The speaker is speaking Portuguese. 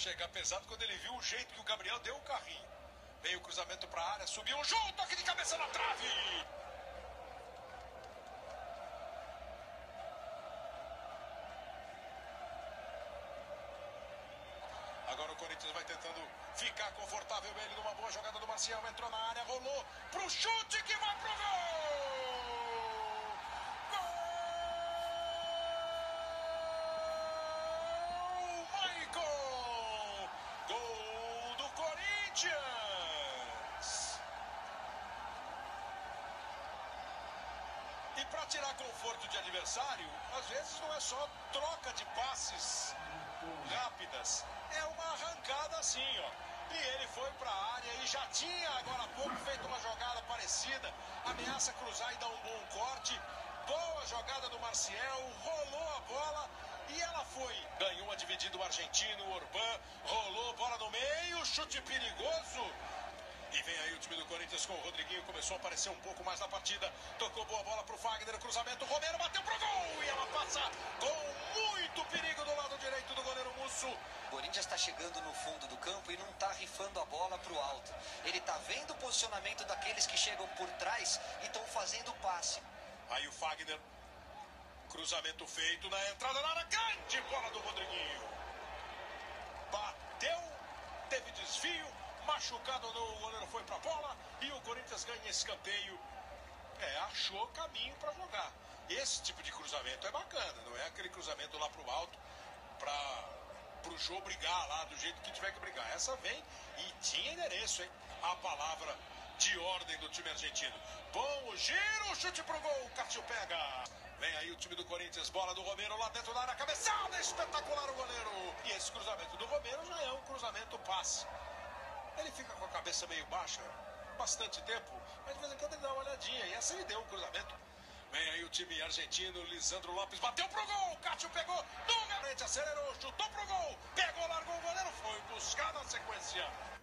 chegar pesado quando ele viu o jeito que o Gabriel deu o carrinho. Veio o cruzamento para a área, subiu o jogo, toque de cabeça na trave. Agora o Corinthians vai tentando ficar confortável. Ele numa boa jogada do Marcial. Entrou na área, rolou pro chute que vai E para tirar conforto de adversário, às vezes não é só troca de passes rápidas, é uma arrancada assim, ó. E ele foi para a área e já tinha agora há pouco feito uma jogada parecida, ameaça cruzar e dar um bom corte. Boa jogada do Marcial, rolou a bola e ela foi. Ganhou uma dividida o argentino, o Orban, rolou bola no meio, chute perigoso. E vem aí o time do Corinthians com o Rodriguinho. Começou a aparecer um pouco mais na partida. Tocou boa bola pro Fagner. Cruzamento. Romero bateu pro gol. E ela passa com muito perigo do lado direito do goleiro Musso. O Corinthians está chegando no fundo do campo e não está rifando a bola pro alto. Ele está vendo o posicionamento daqueles que chegam por trás e estão fazendo o passe. Aí o Fagner. Cruzamento feito na entrada na área. Grande bola do Rodriguinho. Bateu. Teve machucado no goleiro foi para a bola e o Corinthians ganha escanteio. É, achou caminho para jogar. Esse tipo de cruzamento é bacana, não é aquele cruzamento lá pro alto para pro Jô brigar lá do jeito que tiver que brigar. Essa vem e tinha endereço, hein? A palavra de ordem do time argentino. Bom o giro, chute pro gol, Cássio pega. Vem aí o time do Corinthians, bola do Romero lá dentro da área, cabeçada, espetacular o goleiro. E esse cruzamento do Romero já é um cruzamento passe. Ele fica com a cabeça meio baixa bastante tempo, mas de vez em quando ele dá uma olhadinha. E essa ele deu um cruzamento. Vem aí o time argentino, Lisandro Lopes bateu pro gol, Cátio pegou, no frente, acelerou, chutou pro gol, pegou, largou o goleiro, foi buscar na sequência.